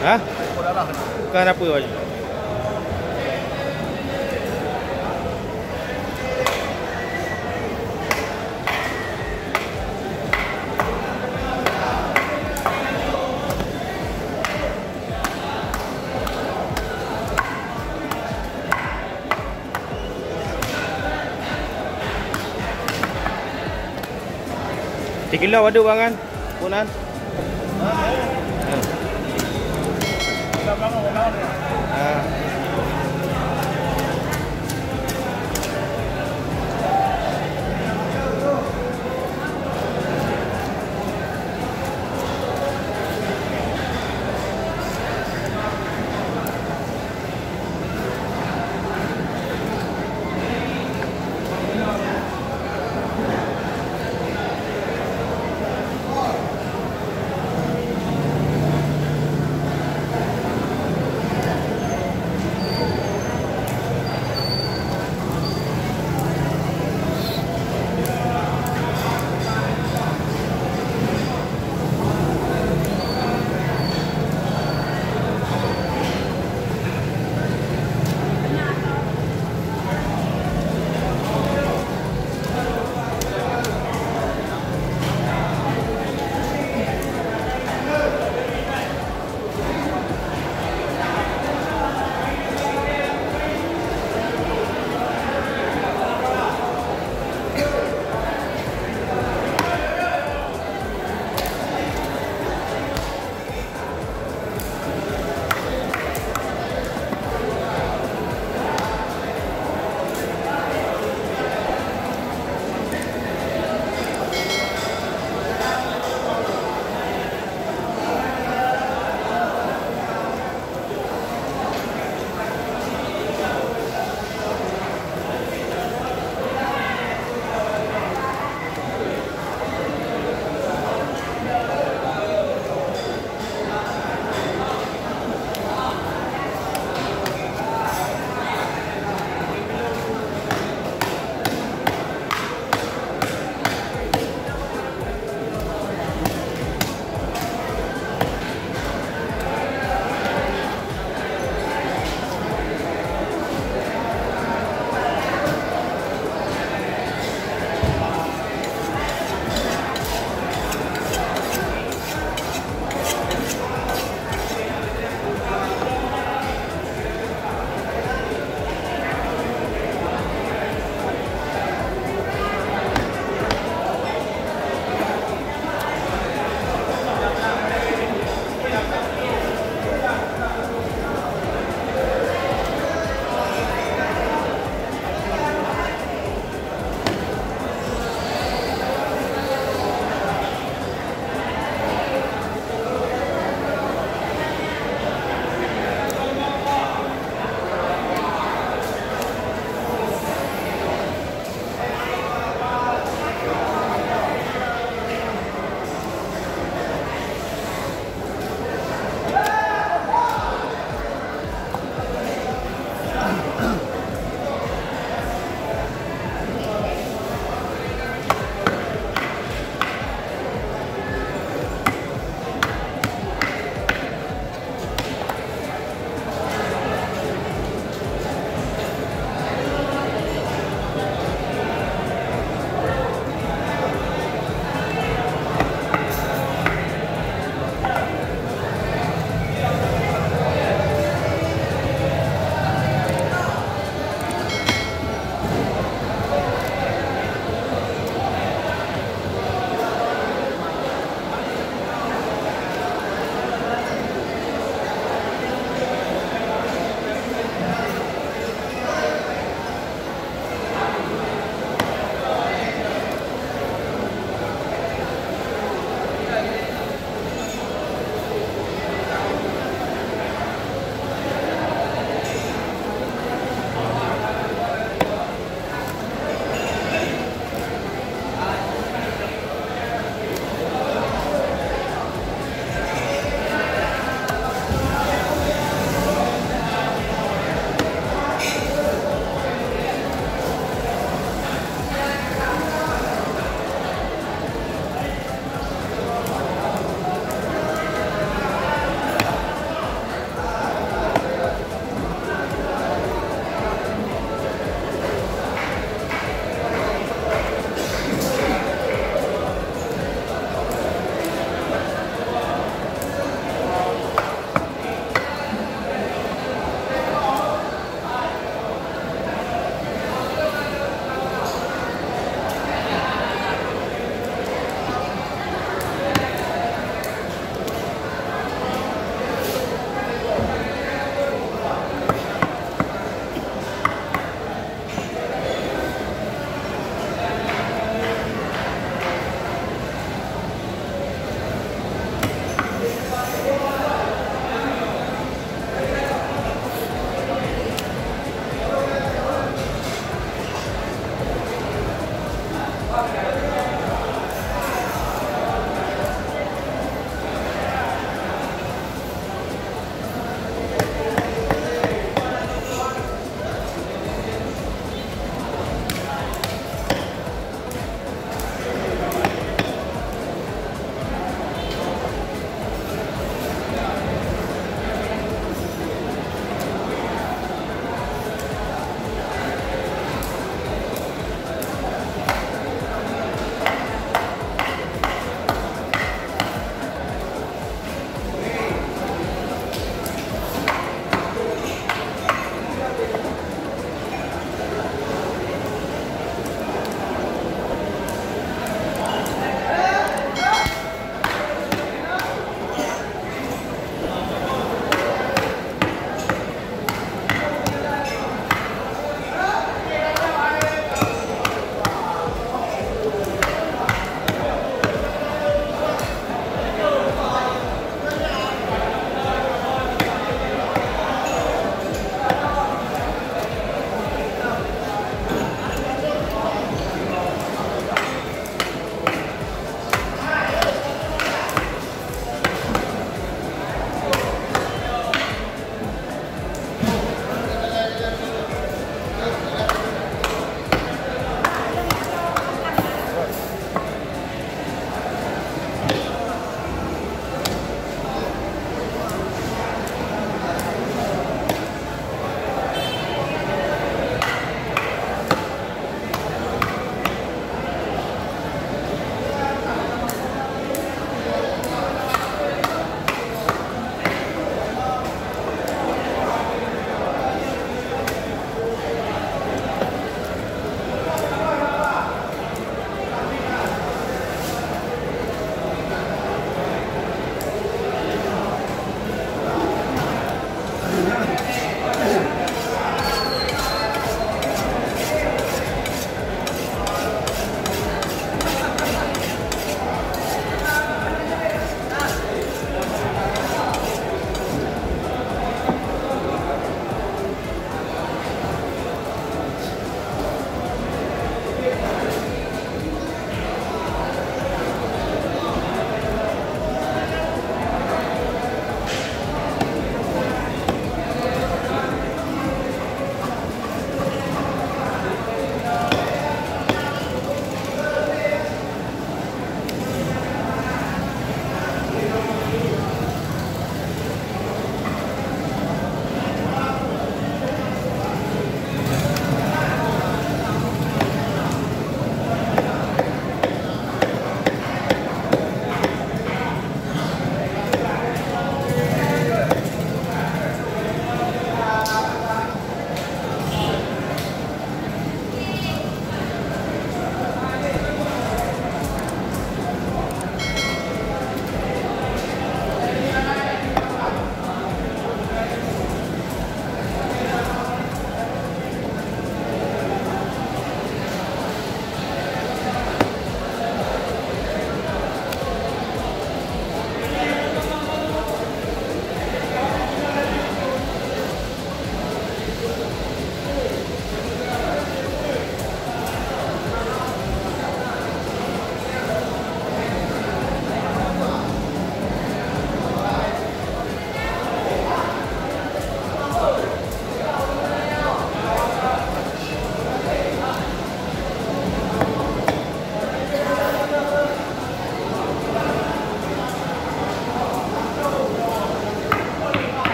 Ha? Pukul darah ni. Bukan apa baju. Tiga kilo ada bang kan? Punan. Ah.